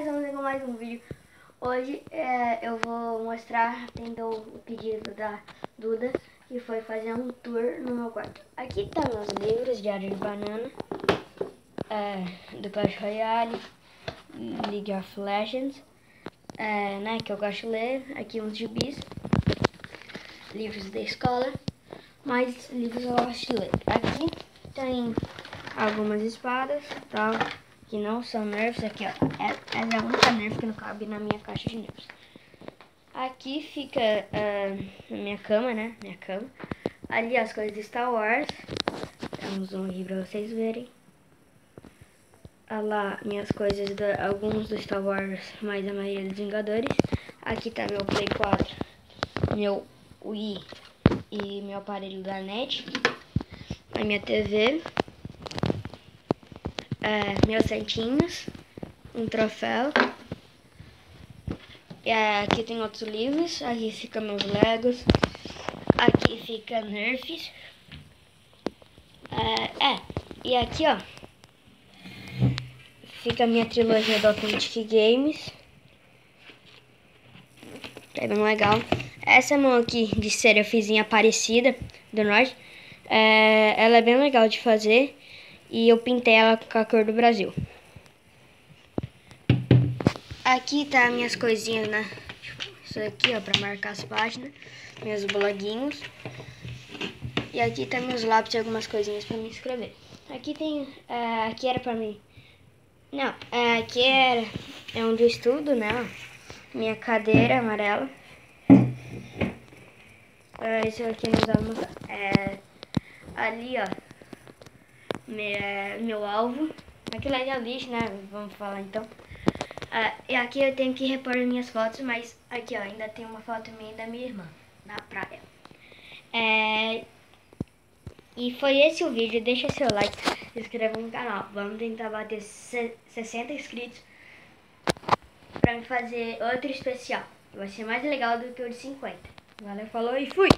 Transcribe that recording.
estamos com mais um vídeo. Hoje é, eu vou mostrar, tendo o pedido da Duda, que foi fazer um tour no meu quarto. Aqui tá meus livros, Diário de Banana, é, do Clash Royale, League of Legends, é, né, que eu gosto de ler. Aqui uns gibis, livros da escola, mais livros eu gosto de ler. Aqui tem algumas espadas, tal que não são nerfs. Aqui, ó. É, essa é a única nerf que não cabe na minha caixa de nerfs. Aqui fica uh, minha cama, né? Minha cama. Ali as coisas de Star Wars. Vamos um aqui pra vocês verem. Olha lá minhas coisas, do, alguns do Star Wars, mais a maioria dos Vingadores. Aqui tá meu Play 4, meu Wii e meu aparelho da NET. A minha TV é, meus santinhos, um troféu. É, aqui tem outros livros, aqui fica meus legos, aqui fica nerfs. É, é, e aqui ó, fica a minha trilogia do Authentic Games. É bem legal. Essa mão aqui de cera eu fiz em Aparecida do Norte. É, ela é bem legal de fazer e eu pintei ela com a cor do Brasil. Aqui tá minhas coisinhas, né? Isso aqui, ó, pra marcar as páginas. Meus bloguinhos. E aqui tá meus lápis e algumas coisinhas pra me escrever. Aqui tem... É, aqui era pra mim... Não, é, aqui era... É onde eu estudo, né? Minha cadeira amarela. É, isso aqui nós vamos... É, ali, ó meu, meu alvo. Aquilo ali é lixo, né? Vamos falar então. Uh, e aqui eu tenho que repor minhas fotos, mas aqui ó, ainda tem uma foto minha da minha irmã, na praia. É... E foi esse o vídeo, deixa seu like, se inscreva no canal. Vamos tentar bater 60 inscritos pra fazer outro especial. Vai ser mais legal do que o de 50. Valeu, falou e fui!